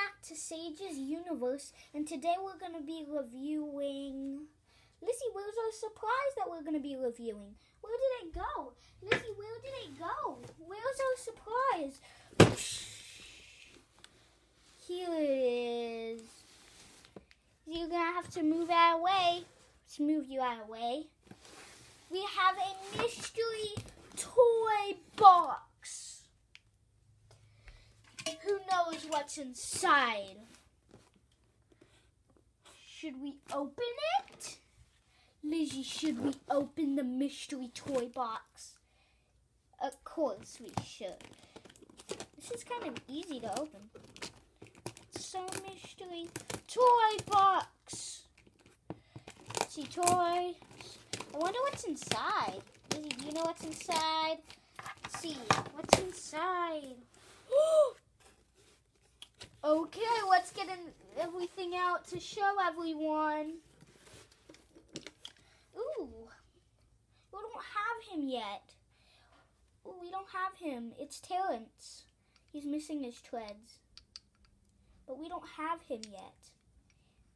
back to Sage's Universe, and today we're going to be reviewing. Lizzie, where's our surprise that we're going to be reviewing? Where did it go? Lizzie, where did it go? Where's our surprise? Here it is. You're going to have to move out of way. Let's move you out of way. We have a mystery toy box. Who knows what's inside? Should we open it? Lizzie, should we open the mystery toy box? Of course we should. This is kind of easy to open. So mystery toy box. Let's see toys. I wonder what's inside. Lizzie, do you know what's inside? Let's see what's inside. Oh, Okay, let's get everything out to show everyone. Ooh, we don't have him yet. Ooh, we don't have him. It's Terence. He's missing his treads. But we don't have him yet.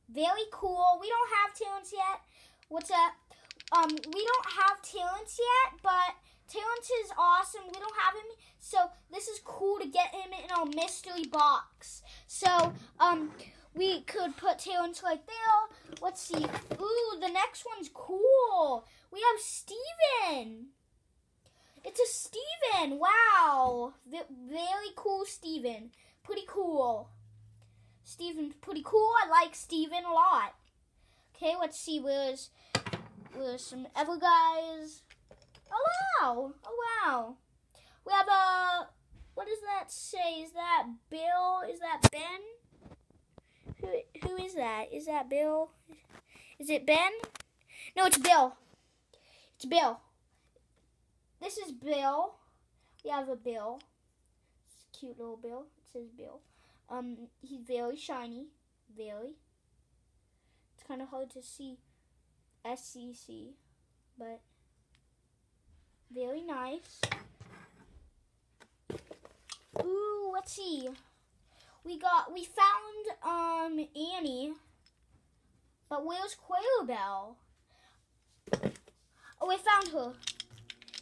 Very cool. We don't have Terence yet. What's up? Um, we don't have Terence yet, but Terence is awesome. We don't have him, so this is cool to get him in our mystery box. So, um, we could put Terence right there. Let's see. Ooh, the next one's cool. We have Steven. It's a Steven. Wow. very cool Steven. Pretty cool. Steven's pretty cool. I like Steven a lot. Okay, let's see. Where's, where's some other guys? Oh wow! Oh wow! We have a. What does that say? Is that Bill? Is that Ben? Who who is that? Is that Bill? Is it Ben? No, it's Bill. It's Bill. This is Bill. We have a Bill. It's a cute little Bill. It says Bill. Um, he's very shiny. Very. It's kind of hard to see SCC, but very nice. Ooh, let's see. We got, we found, um, Annie. But where's Clarabel? Oh, we found her.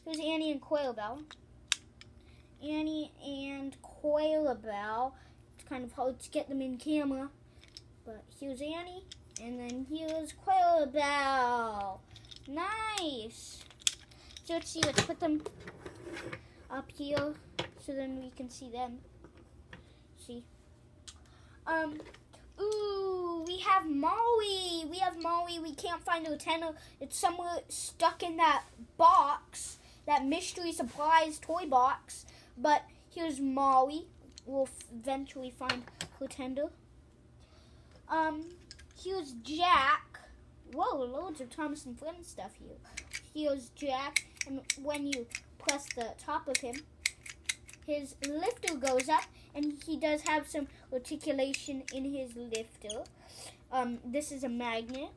Here's Annie and Clarabel. Annie and Clarabel. It's kind of hard to get them in camera. But here's Annie. And then here's Clarabel. Nice. Let's see, let's put them up here so then we can see them. See? Um, ooh, we have Molly. We have Molly. We can't find the. It's somewhere stuck in that box, that mystery supplies toy box. But here's Molly. We'll eventually find her. Um, here's Jack. Whoa, loads of Thomas and Friends stuff here. Here's Jack and when you press the top of him, his lifter goes up, and he does have some articulation in his lifter. Um, this is a magnet,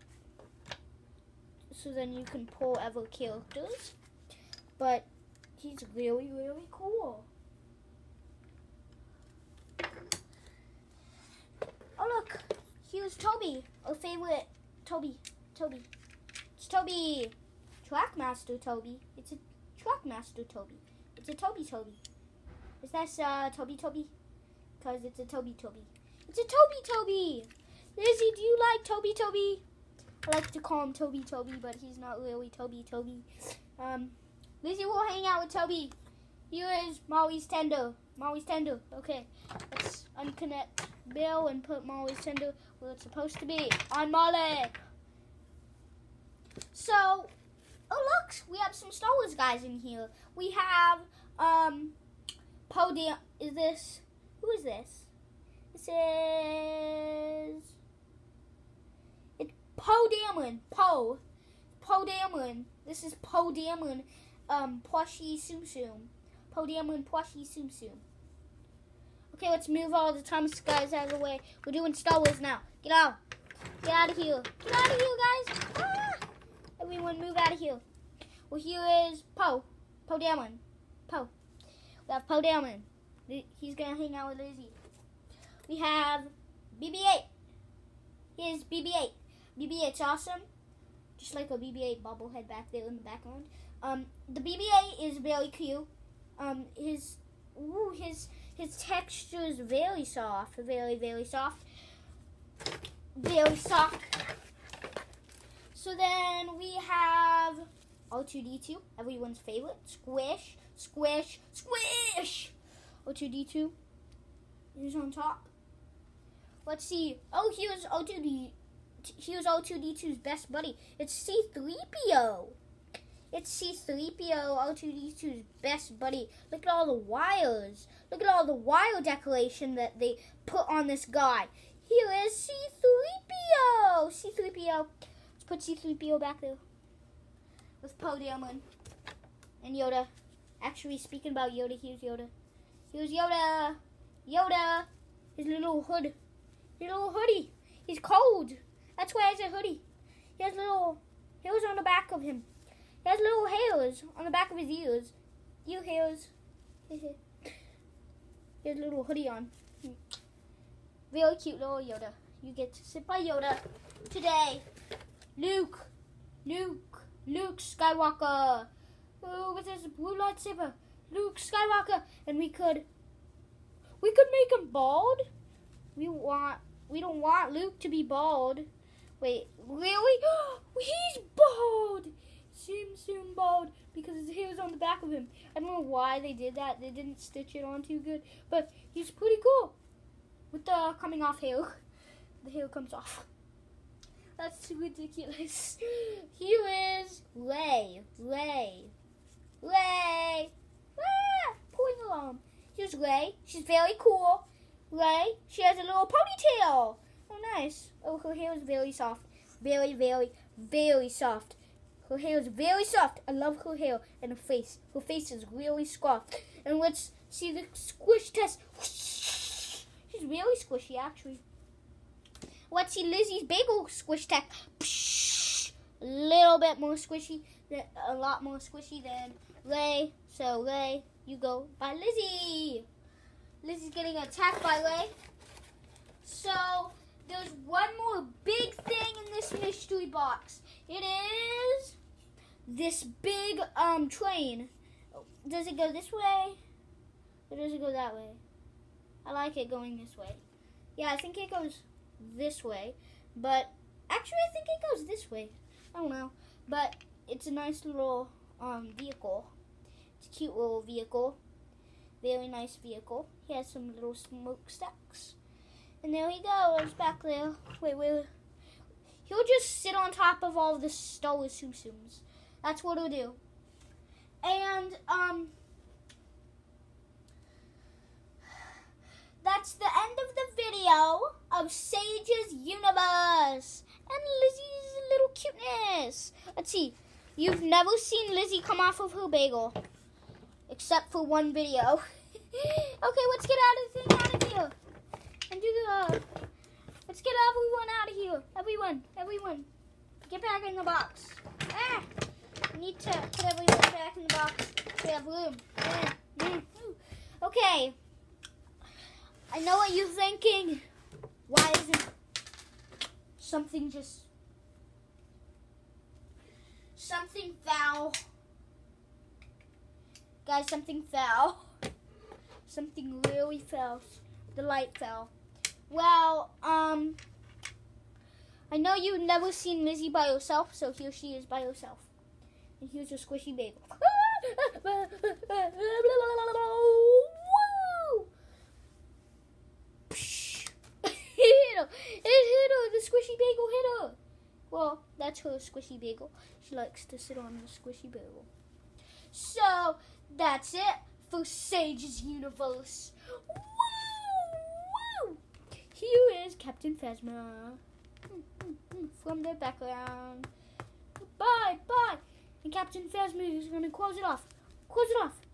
so then you can pull other characters. But he's really, really cool. Oh look, here's Toby, our favorite Toby. Toby. It's Toby. Trackmaster Toby. It's a Trackmaster Toby. It's a Toby Toby. Is that uh, Toby Toby? Because it's a Toby Toby. It's a Toby Toby! Lizzie, do you like Toby Toby? I like to call him Toby Toby, but he's not really Toby Toby. Um, Lizzie will hang out with Toby. Here is Molly's tender. Molly's tender. Okay, let's unconnect Bill and put Molly's tender where it's supposed to be. On Molly! So, Oh look, we have some Star Wars guys in here. We have um Poe is this who is this? This is it's Poe Dameron. Poe. Poe Dameron. This is Poe Dameron. Um plushie Tsum. Poe Dameron plushie Tsum. Okay, let's move all the Thomas guys out of the way. We're doing Star Wars now. Get out. Get out of here. Get out of here, guys. Ah! Out here. Well, here is Poe. Poe Dameron. Poe. We have Poe Dameron. He's going to hang out with Lizzie. we have BB-8. Here's BB-8. BB-8's awesome. Just like a BB-8 bobblehead back there in the background. Um, the BB-8 is very cute. Um, his, ooh, his, his texture is very soft, very, very soft. Very soft. So then we have R2D2, everyone's favorite. Squish, squish, squish. R2D2 is on top. Let's see. Oh, here's R2D. Here's R2D2's best buddy. It's C3PO. It's C3PO, R2D2's best buddy. Look at all the wires. Look at all the wire decoration that they put on this guy. Here is C3PO. C3PO. Put C3PO back there with Poe Dameron and Yoda. Actually, speaking about Yoda, here's Yoda. Here's Yoda. Yoda. His little hood. His little hoodie. He's cold. That's why he has a hoodie. He has little hairs on the back of him. He has little hairs on the back of his ears. Ear hairs. he has little hoodie on. Very cute little Yoda. You get to sit by Yoda today. Luke. Luke. Luke Skywalker. Oh, with his blue lightsaber. Luke Skywalker. And we could we could make him bald. We want we don't want Luke to be bald. Wait, really? He's bald! Sim Sim bald because his hair's on the back of him. I don't know why they did that. They didn't stitch it on too good. But he's pretty cool. With the coming off hair. The hair comes off. That's too ridiculous. Here is Rey. Rey. Rey. Ah! Pulling along. Here's Rey. She's very cool. Rey. She has a little ponytail. Oh, nice. Oh, her hair is very soft. Very, very, very soft. Her hair is very soft. I love her hair and her face. Her face is really soft. And let's see the squish test. She's really squishy, actually. Let's see Lizzie's bagel squish test. A little bit more squishy. A lot more squishy than Rey. So, Rey, you go by Lizzie. Lizzie's getting attacked by Rey. So, there's one more big thing in this mystery box. It is this big um train. Does it go this way? Or does it go that way? I like it going this way. Yeah, I think it goes this way. But actually I think it goes this way. I don't know. But it's a nice little um vehicle. It's a cute little vehicle. Very nice vehicle. He has some little smokestacks. And there he goes back there. Wait, wait. He'll just sit on top of all the Star Wars. That's what he'll do. And, um, that's the end of the video of Universe and Lizzie's little cuteness. Let's see. You've never seen Lizzie come off of her bagel, except for one video. okay, let's get out of, thing out of here and do the. Let's get everyone out of here. Everyone, everyone, get back in the box. Ah, need to put everyone back in the box. We have room. Okay. I know what you're thinking. Why isn't something just something fell? Guys, something fell. Something really fell. The light fell. Well, um, I know you've never seen Lizzie by herself, so here she is by herself. And here's her squishy bagel. Hit her. It hit her. The squishy bagel hit her. Well, that's her squishy bagel. She likes to sit on the squishy bagel. So, that's it for Sage's Universe. Woo! Woo! Here is Captain Phasma from the background. Bye, bye. And Captain Phasma is going to close it off. Close it off.